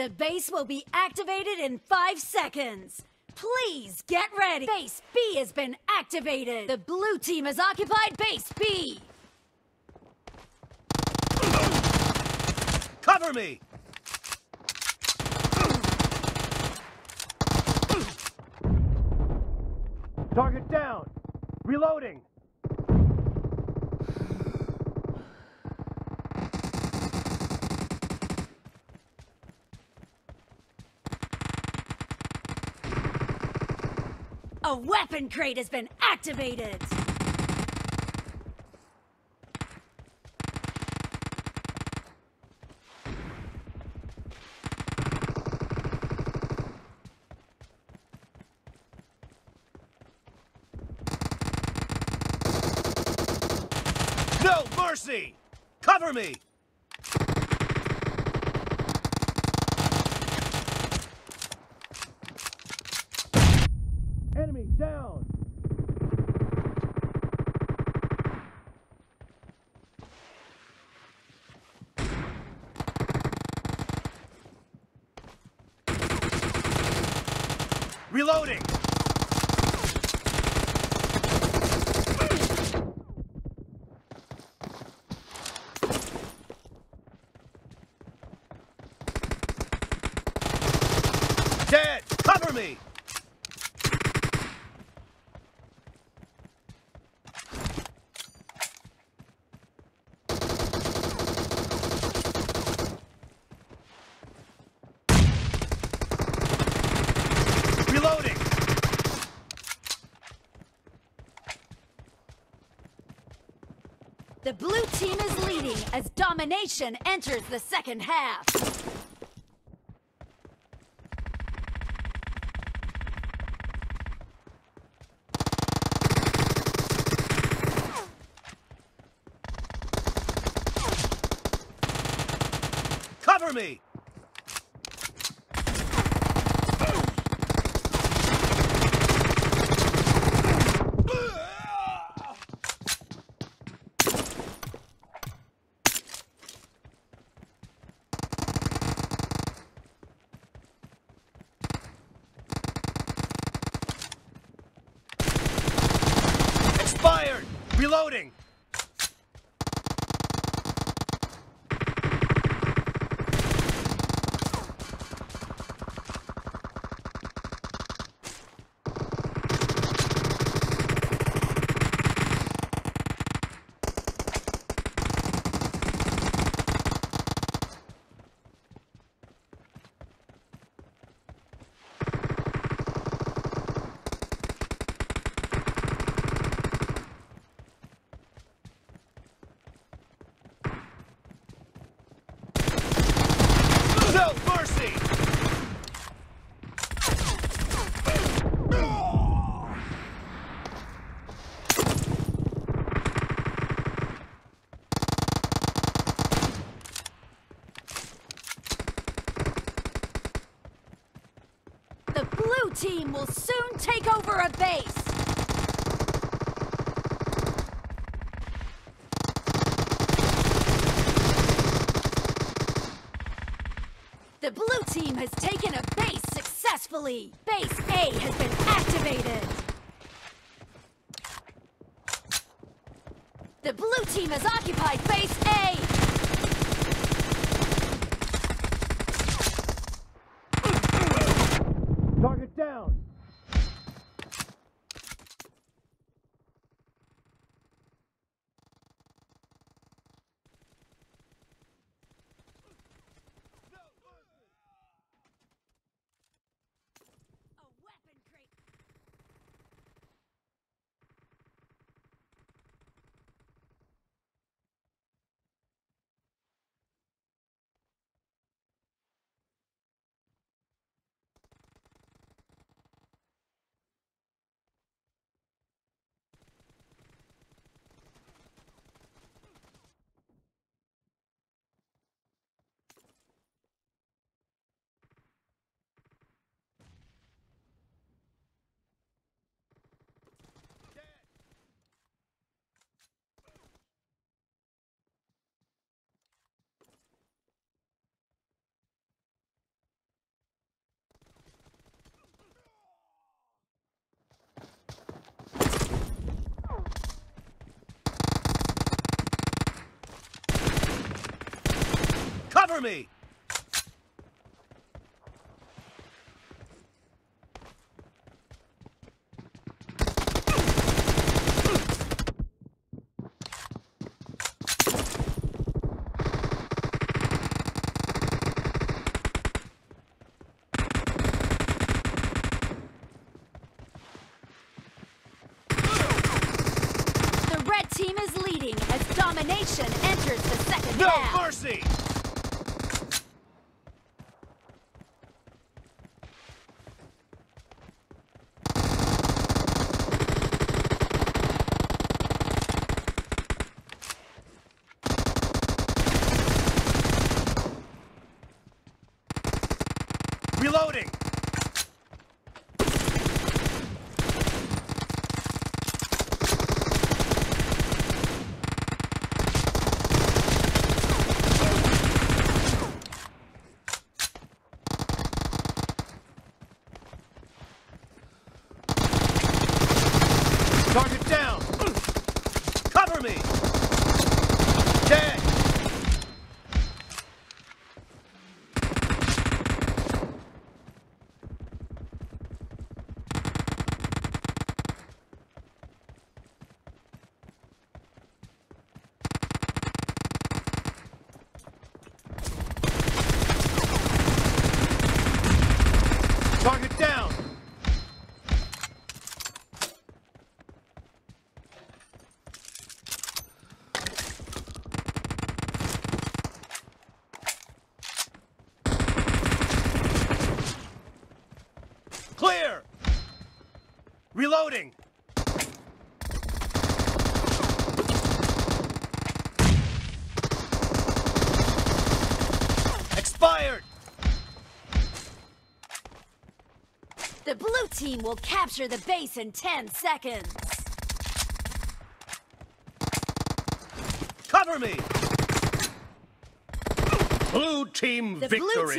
The base will be activated in five seconds. Please get ready. Base B has been activated. The blue team has occupied base B. Cover me! Target down! Reloading! A weapon crate has been activated. No mercy! Cover me! Enemy down! Reloading! Dead! Cover me! Reloading! The blue team is leading as domination enters the second half. Cover me! Expired! Reloading! No mercy! The blue team will soon take over a base. The blue team has taken a base successfully. Base A has been activated. The blue team has occupied base A. Cover me! The red team is leading as domination enters the second No half. mercy! Reloading! Target down! Cover me! Dead! Target down! Clear! Reloading! Expired! The blue team will capture the base in 10 seconds. Cover me! Blue team The blue victory! team